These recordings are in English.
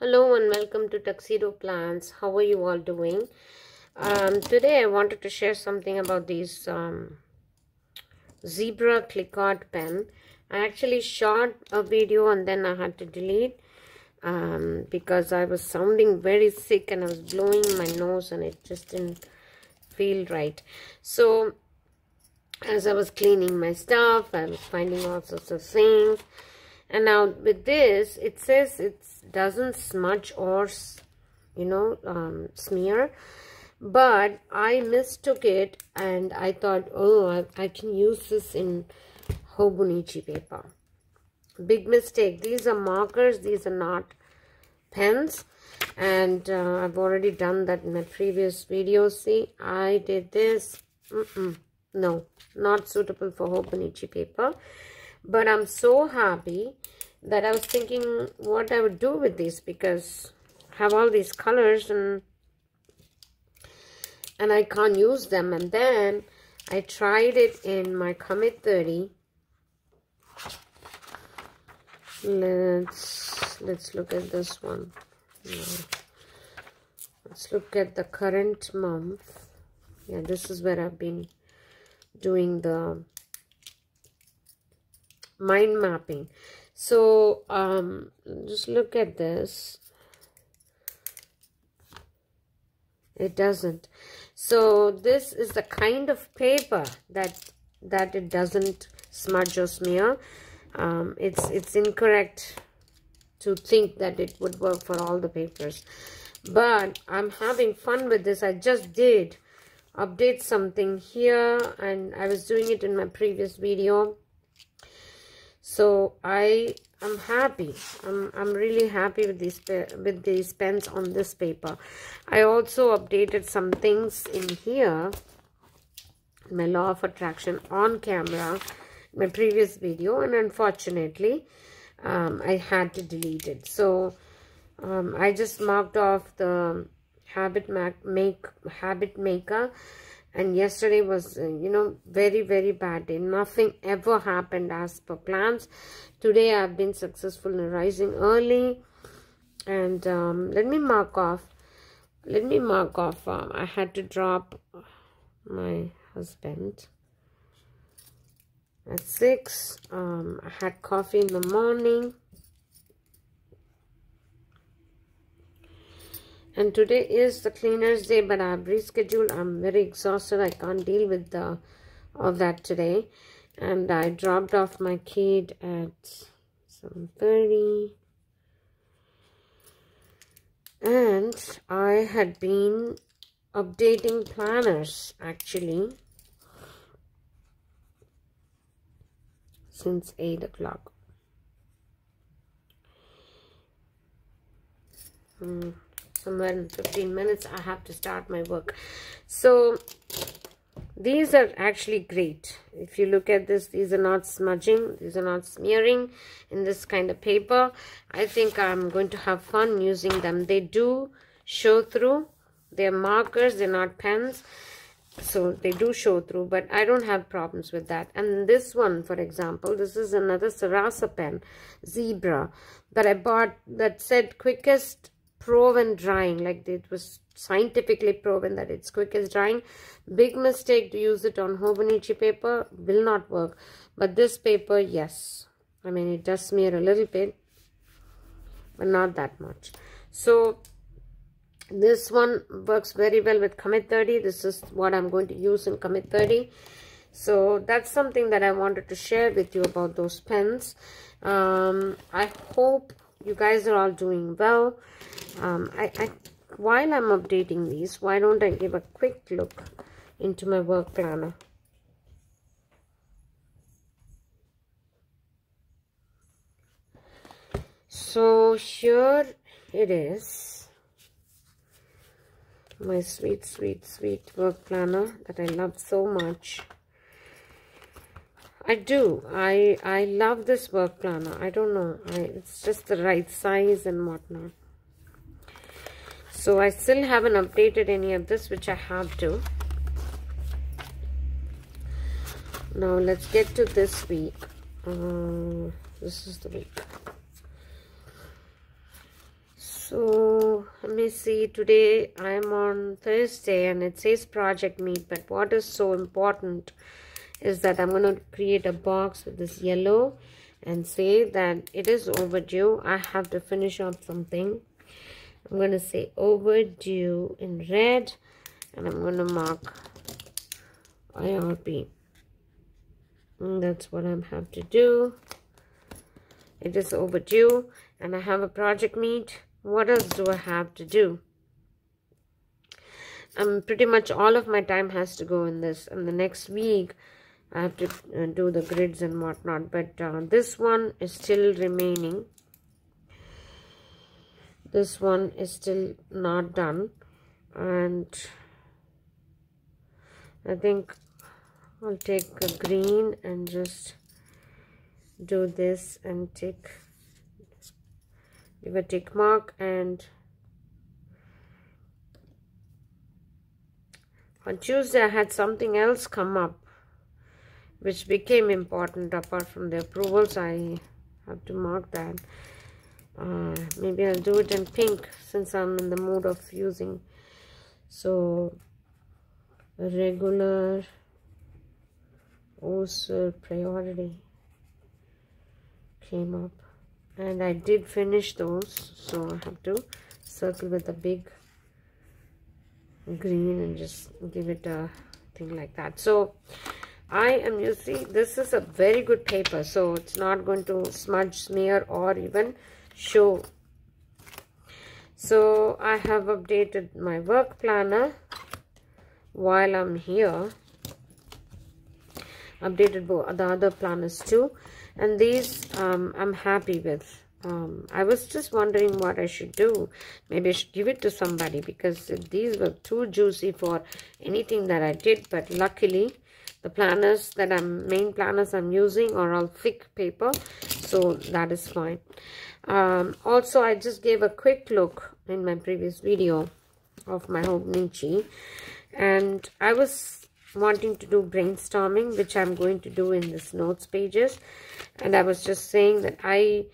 Hello and welcome to Tuxedo Plans. How are you all doing? Um, today I wanted to share something about these um, Zebra art pen. I actually shot a video and then I had to delete um, because I was sounding very sick and I was blowing my nose and it just didn't feel right. So as I was cleaning my stuff, I was finding all sorts of things and now with this it says it doesn't smudge or you know um, smear. But I mistook it and I thought oh I, I can use this in Hobonichi paper. Big mistake. These are markers. These are not pens. And uh, I've already done that in my previous video. See I did this. Mm -mm. no not suitable for Hobonichi paper. But I'm so happy that I was thinking what I would do with these because I have all these colors and and I can't use them. And then I tried it in my Comet 30 let's let's look at this one. Let's look at the current month. Yeah this is where I've been doing the mind mapping so um just look at this. It doesn't. So this is the kind of paper that that it doesn't smudge or smear. Um, it's it's incorrect to think that it would work for all the papers. But i'm having fun with this. I just did update something here and i was doing it in my previous video so i am happy. I'm i'm really happy with these with these pens on this paper. I also updated some things in here. My law of attraction on camera my previous video and unfortunately um, i had to delete it. So um, i just marked off the habit make habit maker and yesterday was uh, you know very very bad day. Nothing ever happened as per plans. Today i've been successful in rising early. And um, let me mark off let me mark off um, i had to drop my husband at six. Um, i had coffee in the morning and today is the cleaners day but i've rescheduled i'm very exhausted. I can't deal with the of that today. And i dropped off my kid at 7:30 and i had been updating planners actually since 8 o'clock. Mm somewhere in 15 minutes I have to start my work. So these are actually great. If you look at this these are not smudging these are not smearing in this kind of paper. I think I'm going to have fun using them. They do show through. They're markers they're not pens. So they do show through but I don't have problems with that. And this one for example this is another Sarasa pen zebra that I bought that said quickest proven drying like it was scientifically proven that it's quick as drying. Big mistake to use it on hobonichi paper will not work. But this paper yes. I mean it does smear a little bit but not that much. So this one works very well with comet 30 this is what i'm going to use in comet 30 so that's something that i wanted to share with you about those pens. Um, i hope you guys are all doing well. Um, I, I while I'm updating these why don't I give a quick look into my work planner? So here it is. My sweet sweet sweet work planner that I love so much I do. I I love this work planner. I don't know. I, it's just the right size and whatnot. So I still haven't updated any of this, which I have to. Now let's get to this week. Uh, this is the week. so let me see today i'm on thursday and it says project meet but what is so important is that i'm going to create a box with this yellow and say that it is overdue i have to finish off something i'm going to say overdue in red and i'm going to mark irp and that's what i have to do it is overdue and i have a project meet what else do I have to do? Um, pretty much all of my time has to go in this. And the next week, I have to uh, do the grids and whatnot. But uh, this one is still remaining. This one is still not done. And I think I'll take a green and just do this and take give a tick mark and on Tuesday I had something else come up which became important apart from the approvals I have to mark that. Uh, maybe I'll do it in pink since I'm in the mood of using. So regular also priority came up. And I did finish those so I have to circle with a big green and just give it a thing like that. So I am you see this is a very good paper so it's not going to smudge smear or even show. So I have updated my work planner while I'm here. Updated the other planners too. And these um, I'm happy with. Um, I was just wondering what I should do. Maybe I should give it to somebody because these were too juicy for anything that I did but luckily the planners that I'm main planners I'm using are all thick paper so that is fine. Um, also I just gave a quick look in my previous video of my home Hobonichi and I was wanting to do brainstorming which I'm going to do in this notes pages and I was just saying that I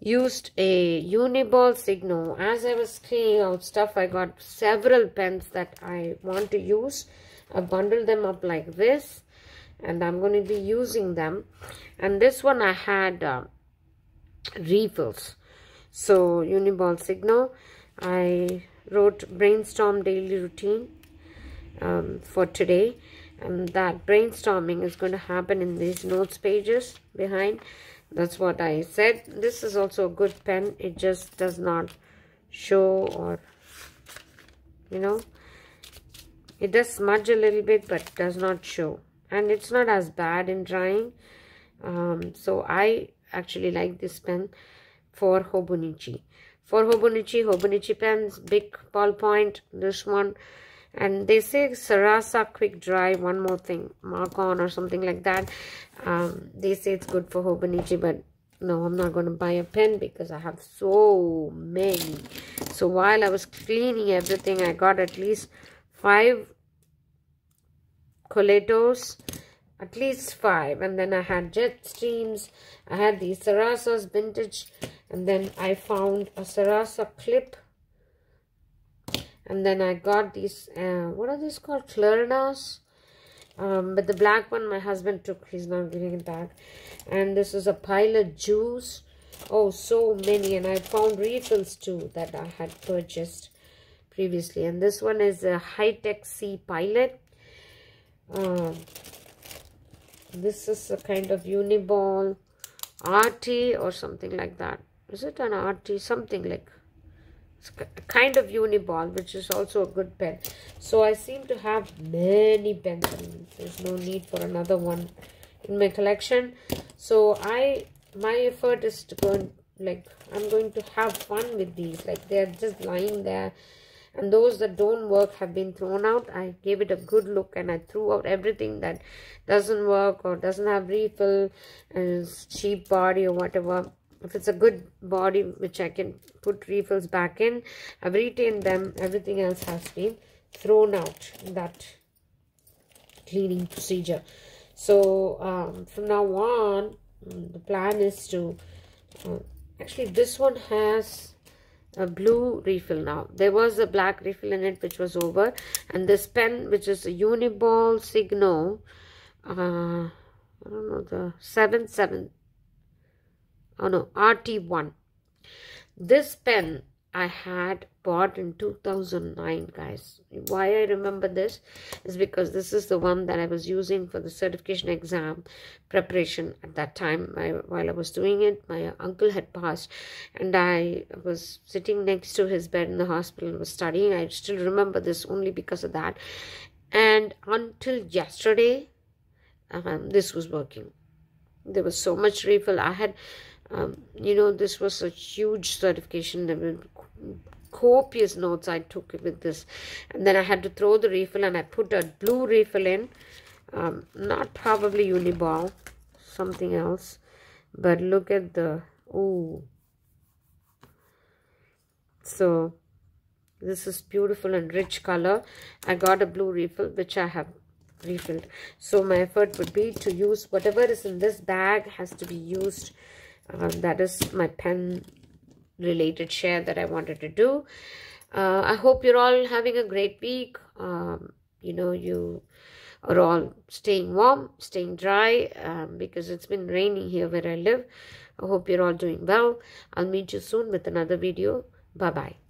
used a uniball signo as I was cleaning out stuff I got several pens that I want to use. I bundled them up like this and I'm going to be using them. And this one I had uh, refills. So uniball signo I wrote brainstorm daily routine um, for today. And that brainstorming is going to happen in these notes pages behind that's what I said. This is also a good pen. It just does not show or you know it does smudge a little bit but does not show. And it's not as bad in drying. Um, so I actually like this pen for Hobonichi. For Hobonichi Hobonichi pens big ballpoint this one and they say Sarasa quick dry one more thing mark on or something like that. Um, they say it's good for Hobonichi but no I'm not going to buy a pen because I have so many. So while I was cleaning everything I got at least five Coletos at least five. And then I had Jetstreams I had the Sarasa's vintage and then I found a Sarasa clip and then I got these uh, what are these called? Floridas um, but the black one my husband took. He's not giving it back. And this is a pilot juice. Oh so many. And I found refills too that I had purchased previously. And this one is a Hi-Tec-C pilot. Um, this is a kind of uniball RT or something like that. Is it an RT something like it's kind of uniball which is also a good pen. So i seem to have many pens. There's no need for another one in my collection. So i my effort is to go and like i'm going to have fun with these. Like they're just lying there. And those that don't work have been thrown out. I gave it a good look and i threw out everything that doesn't work or doesn't have refill and cheap body or whatever if it's a good body which I can put refills back in I've retained them. Everything else has been thrown out in that cleaning procedure. So um, from now on mm, the plan is to uh, actually this one has a blue refill now. There was a black refill in it which was over and this pen which is a uniball signo uh i don't know the seven seven oh no rt1 this pen I had bought in 2009 guys. Why I remember this is because this is the one that I was using for the certification exam preparation at that time. I, while I was doing it my uncle had passed and I was sitting next to his bed in the hospital and was studying. I still remember this only because of that. And until yesterday um, this was working. There was so much refill. I had um, you know this was a huge certification. There were copious notes I took with this. And then I had to throw the refill and I put a blue refill in. Um, not probably uniball something else. But look at the oh so this is beautiful and rich color. I got a blue refill which I have refilled. So my effort would be to use whatever is in this bag has to be used uh, that is my pen related share that I wanted to do. Uh, I hope you're all having a great week. Um, you know, you are all staying warm, staying dry um, because it's been raining here where I live. I hope you're all doing well. I'll meet you soon with another video. Bye-bye.